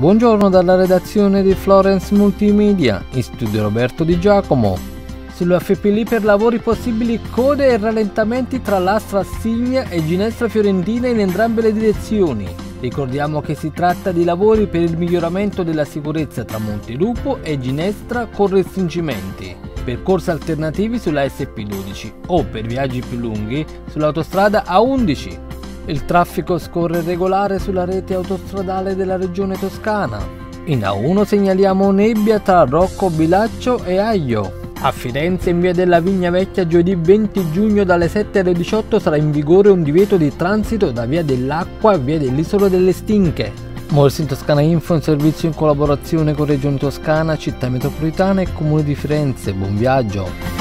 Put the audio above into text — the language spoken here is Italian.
buongiorno dalla redazione di Florence Multimedia, in studio Roberto Di Giacomo. Sulla FPL per lavori possibili code e rallentamenti tra l'Astra Assigna e Ginestra Fiorentina in entrambe le direzioni. Ricordiamo che si tratta di lavori per il miglioramento della sicurezza tra Montelupo e Ginestra con restringimenti, percorsi alternativi sulla SP12 o per viaggi più lunghi sull'autostrada A11 il traffico scorre regolare sulla rete autostradale della regione toscana. In A1 segnaliamo nebbia tra Rocco Bilaccio e Aglio. A Firenze in via della Vigna Vecchia giovedì 20 giugno dalle 7 alle 18 sarà in vigore un divieto di transito da via dell'Acqua a via dell'Isola delle Stinche. Morsi in Toscana Info, un servizio in collaborazione con Regione Toscana, Città Metropolitana e Comune di Firenze. Buon viaggio!